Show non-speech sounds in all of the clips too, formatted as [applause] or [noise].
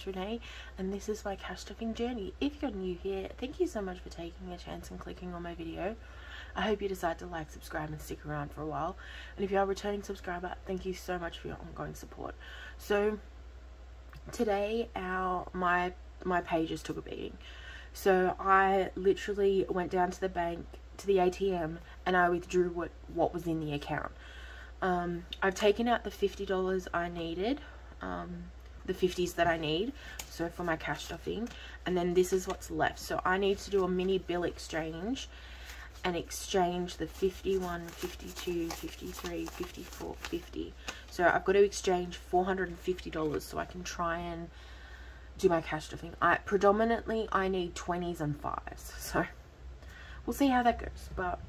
is Renee and this is my cash stuffing journey. If you're new here, thank you so much for taking a chance and clicking on my video. I hope you decide to like, subscribe and stick around for a while. And if you are a returning subscriber, thank you so much for your ongoing support. So today our my my pages took a beating. So I literally went down to the bank to the ATM and I withdrew what what was in the account. Um, I've taken out the $50 I needed um, the 50s that I need so for my cash stuffing. And then this is what's left. So I need to do a mini bill exchange and exchange the 51 52 53 54 50 so I've got to exchange $450 so I can try and do my cash stuffing. I predominantly I need 20s and 5s [laughs] so we'll see how that goes. But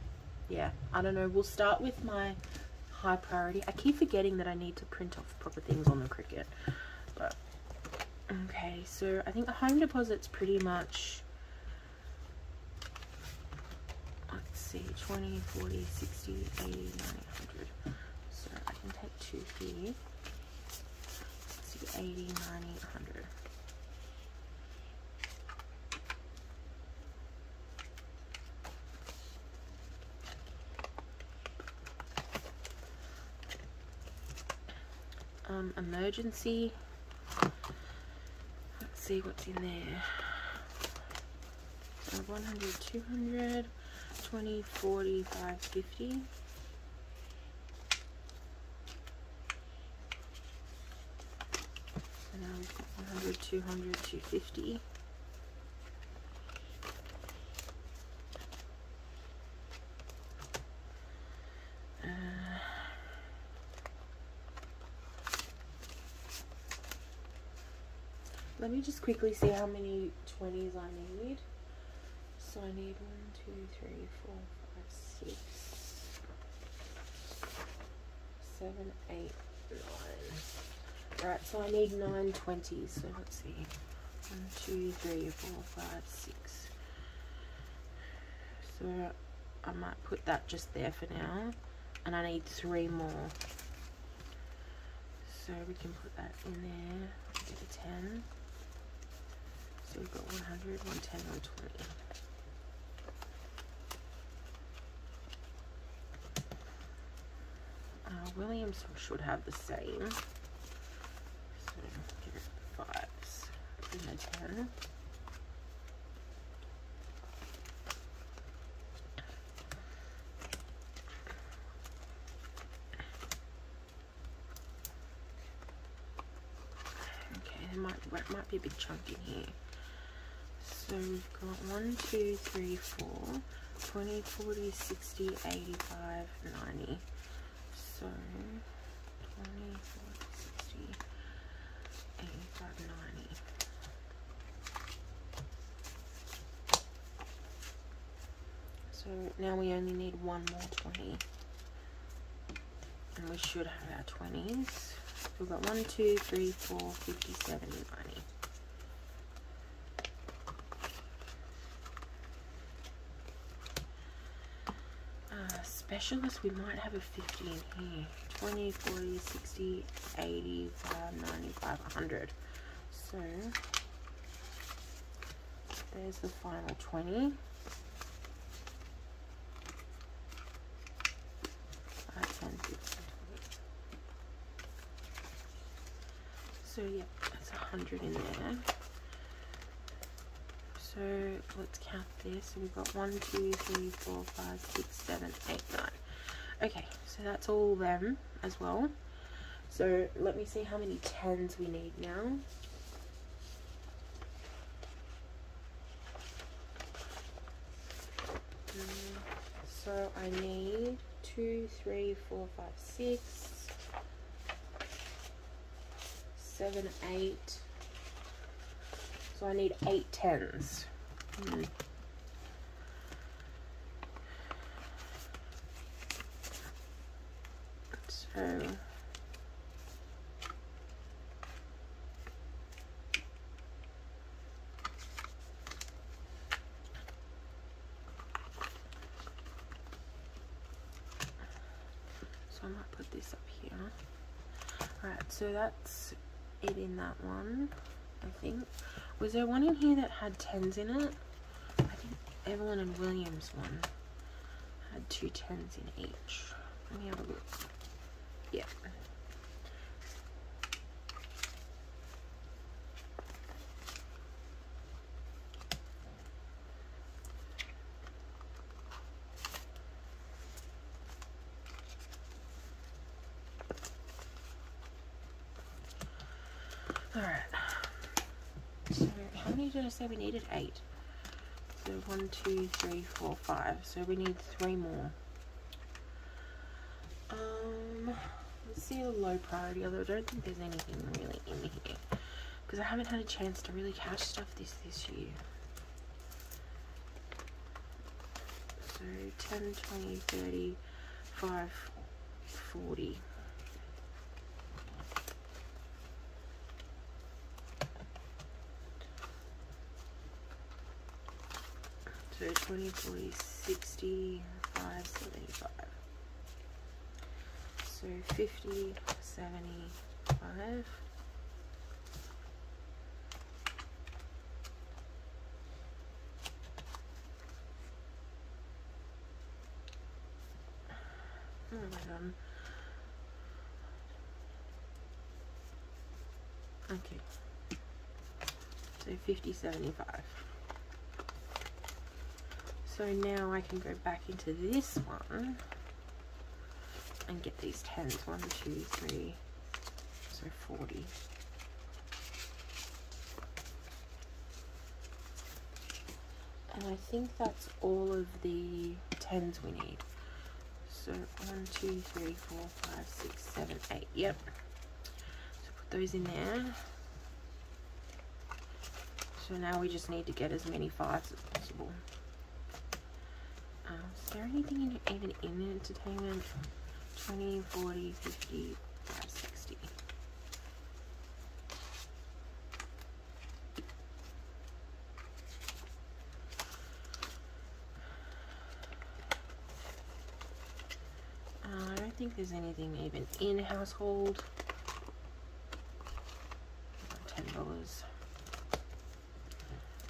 yeah I don't know. We'll start with my high priority. I keep forgetting that I need to print off proper things on the Cricut. But, okay, so I think a home deposit's pretty much, let's see, 20, 40, 60, 80, 90, 100. So I can take two here. 60, 80, 90, 100. um, emergency. See what's in there. Uh, so 100, 200, 20, 40, 5, 50. And now we've got 100, 200, 250. Just quickly see how many 20s I need. So I need one, two, three, four, five, six, seven, eight, nine. Right, so I need nine 20s. So let's see. One, two, three, four, five, six. So I might put that just there for now. And I need three more. So we can put that in there. Get a 10. So we've got 100, 110, 120. Uh, Williams should have the same. So it fives and 10. Okay, there might, might be a big chunk in here. So we've got 1, 2, 3, 4, 20, 40, 60, 85, 90. So 20, 40, 60, 85, 90. So now we only need one more 20. And we should have our 20s. We've got 1, 2, 3, 4, 57, 90. Specialist, we might have a 50 in here. 20, 40, 60, 85, 95, 100. So, there's the final 20. So, yeah, that's 100 in there. Let's count this. We've got one, two, three, four, five, six, seven, eight, nine. Okay, so that's all them as well. So let me see how many tens we need now. Mm, so I need two, three, four, five, six, seven, eight, so I need eight tens. So So I might put this up here. Alright, so that's it in that one. I think. Was there one in here that had tens in it? I think Evelyn and Williams one had two tens in each. Let me have a look. Yeah. So, how many did I say we needed? Eight. So, one, two, three, four, five. So, we need three more. Um, let's see a low priority, although I don't think there's anything really in here. Because I haven't had a chance to really cash stuff this this year. So, 10, 20, 30, 5, 40. So 20, 40, 60, 5, 75. So 50, 75. Oh my god. Okay. So 50, 75. So now I can go back into this one and get these tens. One, two, three, so 40. And I think that's all of the tens we need. So one, two, three, four, five, six, seven, eight. Yep. So put those in there. So now we just need to get as many fives as possible. Is there anything in, even in entertainment? 20, 40, 50, 60. Uh, I don't think there's anything even in household. Ten dollars.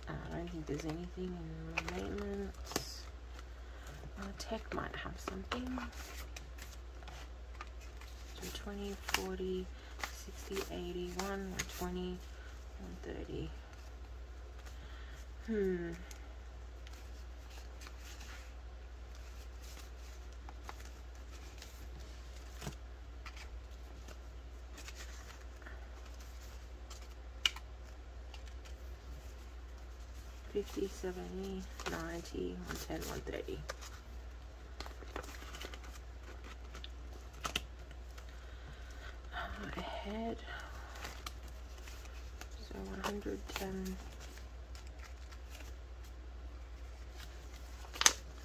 Uh, I don't think there's anything in maintenance. Uh, tech might have something. So 20, 40, 60, 80, 1, 120, 130. Hmm. Fifty, seventy, ninety, one ten, one thirty. ahead. So 110,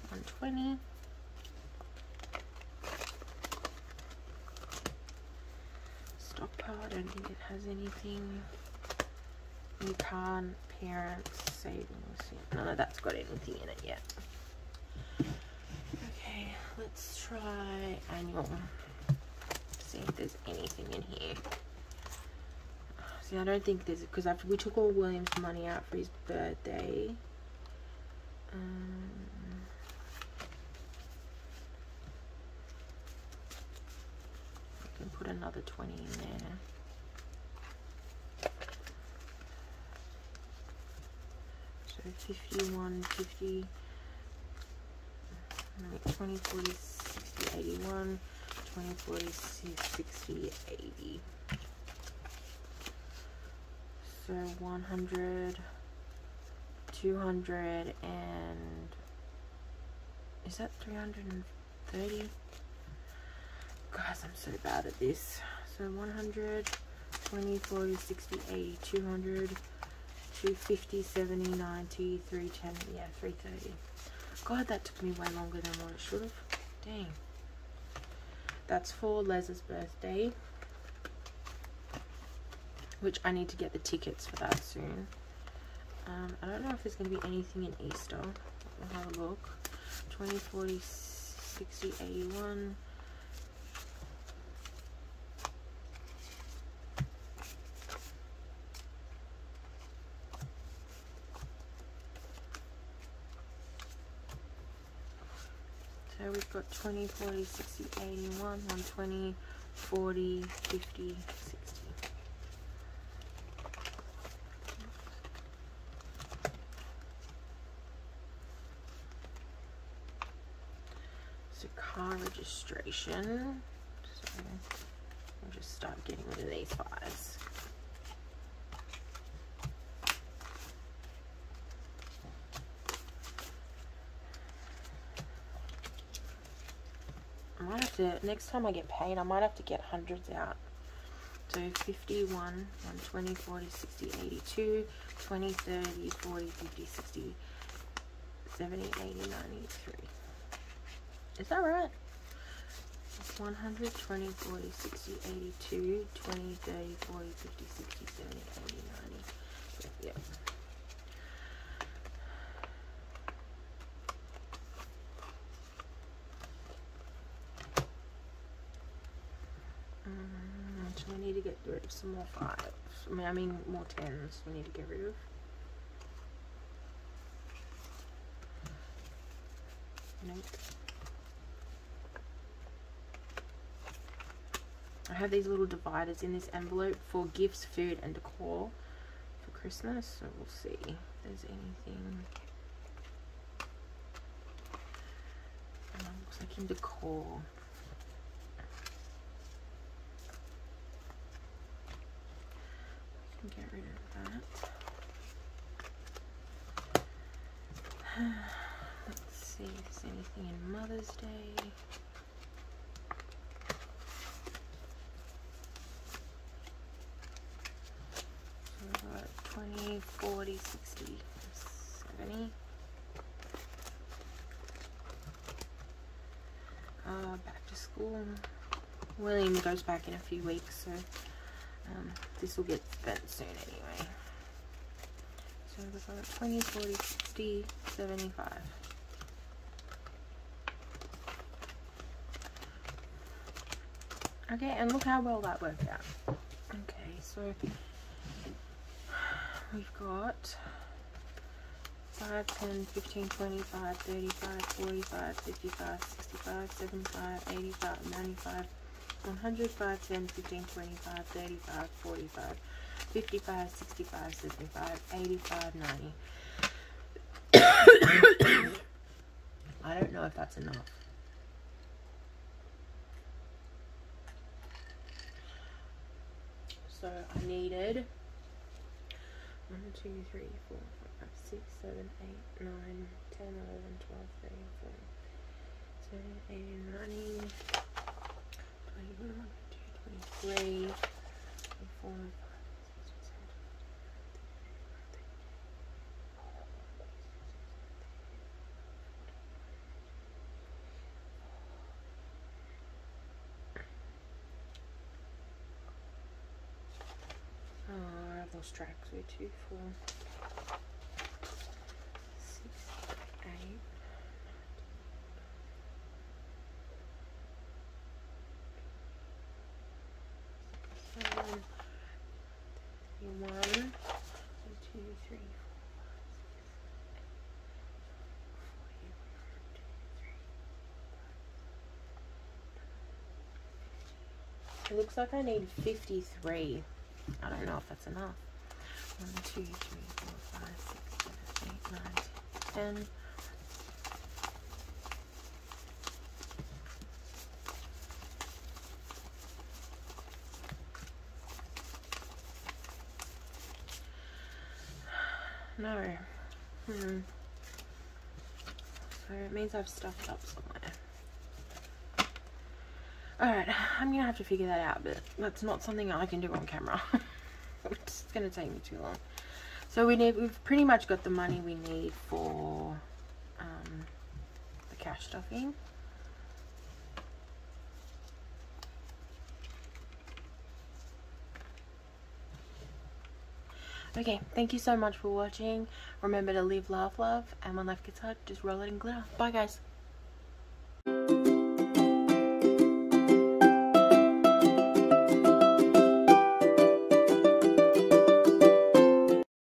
120. Stockpile, I don't think it has anything. Card, parents, savings. None of that's got anything in it yet. Okay, let's try annual see if there's anything in here. See, I don't think there's because after we took all William's money out for his birthday. Um, I can put another 20 in there. So 51, 50, 20, 40, 60, 81. 20, 40, 60, 80. So 100, 200, and is that 330? Guys, I'm so bad at this. So 100, 20, 40, 60, 80, 200, 250, 70, 90, 310, yeah, 330. God, that took me way longer than what it should have. Dang. That's for Les's birthday which I need to get the tickets for that soon. Um, I don't know if there's going to be anything in Easter. We'll have a look. 2040, 60, 81. So we've got 20, 40, 60, 81, 120, 40, 50, 60. Car registration. So we'll just start getting rid of these fives. I might have to, next time I get paid, I might have to get hundreds out. So 51, 120, 40, 60, 82, 20, 30, 40, 50, 60, 70, 80, 90, 93. Is that right? 100, 20, 40, 60, 82, 20, 30, 40, 50, 60, 70, 80, 90. Yep. Mm, so we need to get rid of some more fives. I mean, I mean more tens we need to get rid of. Nope. I have these little dividers in this envelope for gifts, food, and decor for Christmas. So we'll see if there's anything. Um, looks like in decor. get rid of that. [sighs] Let's see if there's anything in Mother's Day. So we've got 20, 40, 60, 70. Uh, back to school. William goes back in a few weeks, so um, this will get spent soon anyway. So we've got 20, 40, 50, 75. Okay, and look how well that worked out. Okay, so we've got 5, 10, 15, 25, 35, 45, 55, 65, 75, 85, 95, 100, 5, 10, 15, 25, 35, 45, 55, 65, 75, 85, 90. [coughs] I don't know if that's enough. So I needed 1, 2, 3, 4, 5, 6, 7, 8, 9, 10, 11, 12, 13, 14, 17, 18, 19. 21, 22, 23, 24, Oh, Three, It looks like I need 53. I don't know if that's enough. 1, 2, 3, 4, 5, 6, 7, 8, 9, 10, 10. No. Hmm. So it means I've stuffed up somewhere. Alright, I'm gonna have to figure that out, but that's not something I can do on camera. [laughs] it's gonna take me too long. So we need, we've pretty much got the money we need for um, the cash stuffing. Okay, thank you so much for watching. Remember to live, laugh, love, and when life gets hard, just roll it in glitter. Bye, guys.